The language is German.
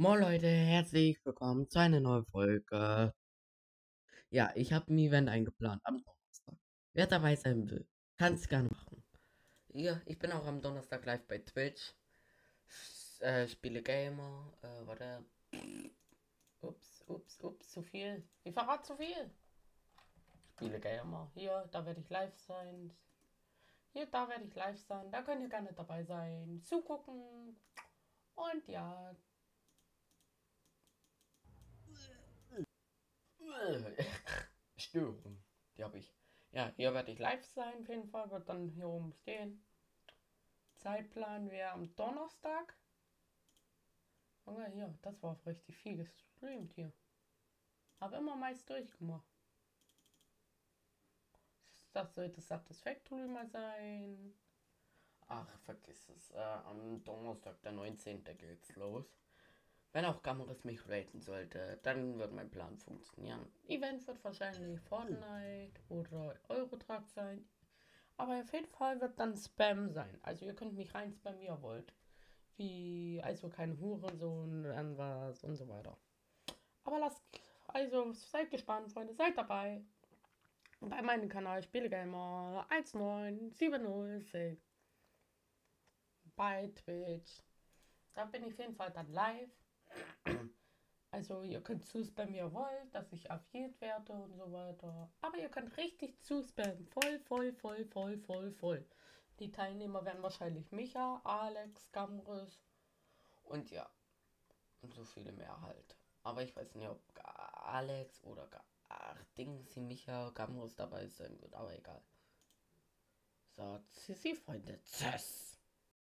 Moin Leute, herzlich willkommen zu einer neuen Folge. Ja, ich habe ein Event eingeplant am Donnerstag. Wer dabei sein will, kann es gerne machen. Ja, ich bin auch am Donnerstag live bei Twitch. Äh, spiele Gamer, äh, warte. Ups, ups, ups, zu viel. Ich verrate zu viel. Spiele Gamer. Hier, da werde ich live sein. Hier, da werde ich live sein. Da könnt ihr gerne dabei sein. Zugucken. Und ja, Störung. Die habe ich. Ja, hier werde ich live sein. Auf jeden Fall wird dann hier oben stehen. Zeitplan wäre am Donnerstag. Okay, hier, das war richtig viel gestreamt hier. Habe immer meist durchgemacht. Das sollte Satisfactory mal sein. Ach, vergiss es. Äh, am Donnerstag, der 19. geht's los. Wenn auch Gammaris mich raten sollte, dann wird mein Plan funktionieren. Event wird wahrscheinlich Fortnite oder Eurotrack sein. Aber auf jeden Fall wird dann Spam sein. Also ihr könnt mich rein spammen, wie ihr wollt. Wie, also kein Hurensohn, dann was und so weiter. Aber lasst, also seid gespannt, Freunde, seid dabei. Bei meinem Kanal Spielegamer 1970 bei Twitch. Da bin ich auf jeden Fall dann live. Also ihr könnt zuspammen, ihr wollt, dass ich affiert werde und so weiter. Aber ihr könnt richtig zuspammen. Voll, voll, voll, voll, voll, voll. Die Teilnehmer werden wahrscheinlich Micha, Alex, Gamris und ja. Und so viele mehr halt. Aber ich weiß nicht, ob Alex oder ach, Dingsy, Micha, Gamris dabei sein wird. Aber egal. So, Sissi, Freunde. Tschüss.